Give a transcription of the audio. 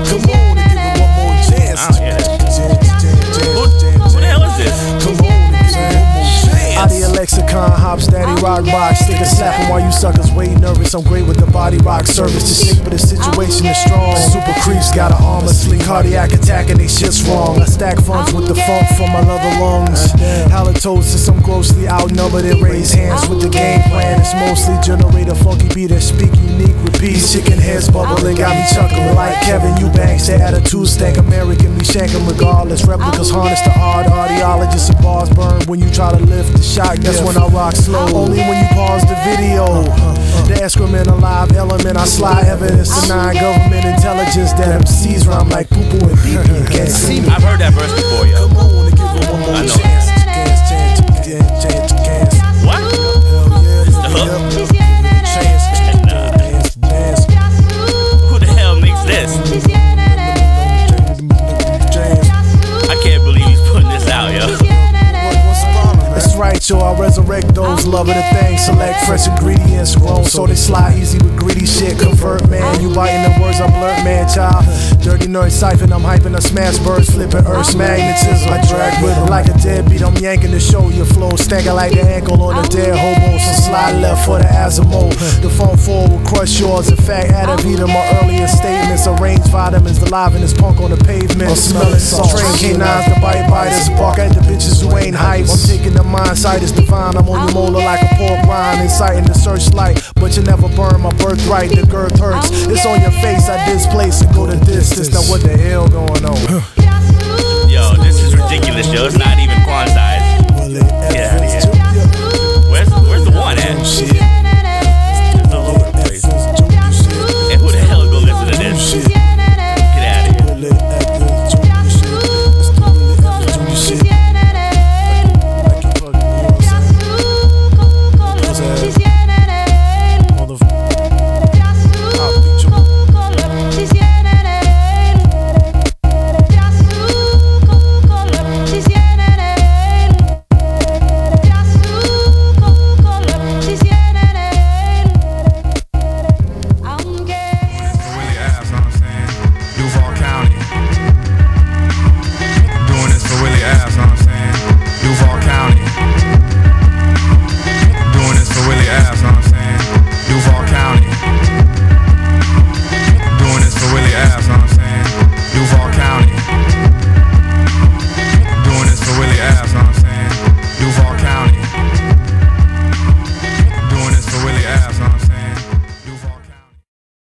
Come on and give one more chance. Ah, what the hell is this? Come on and give me one more chance. Adi Lexicon hops, Daddy Rock rocks, they're laughing while you suckers wait nervous. I'm great with the body rock service. to shape but the situation is strong. Super creeps got a arm asleep. Cardiac attack and they shit's wrong. I stack funds with the funk for my lover lungs. Halitosis, I'm grossly outnumbered and raise hands with the game mostly generate a funky beat and speak unique with repeats. Chicken heads bubbling, got me chuckling like Kevin Eubanks. Their attitude stank American, we shank 'em regardless. Replicas harness the art, audiologists and bars burn when you try to lift the shot. That's when I rock slow. Only when you pause the video. The excrement, alive element, I slide evidence non government intelligence that MCs rhyme like poo and pee pee. Can't see me. Right, yo. I resurrect those oh, loving the thing. Select fresh ingredients, grown so they slide easy with greedy shit. Convert, man. Oh, you biting the words, I'm blurt, man, child. Dirty nerd siphon, I'm hyping a smash birds, flipping Earth's oh, magnetism. I drag with like a deadbeat. I'm yanking the show. Your flow stagger like the ankle on a dead hobo. So slide left for the Asamov. The phone forward will crush yours. In fact, add a beat Vita, my earlier statements. Vitamins, the live in this punk on the pavement. I'm smelling salt. Train canines, the bite biters. Bark at the bitches who ain't hype. I'm taking the mind sight is divine. I'm on your molar like a pork rind, inciting the searchlight. But you never burn my birthright. The girth hurts. It's on your face. I displace and go the distance. Now what the hell going on?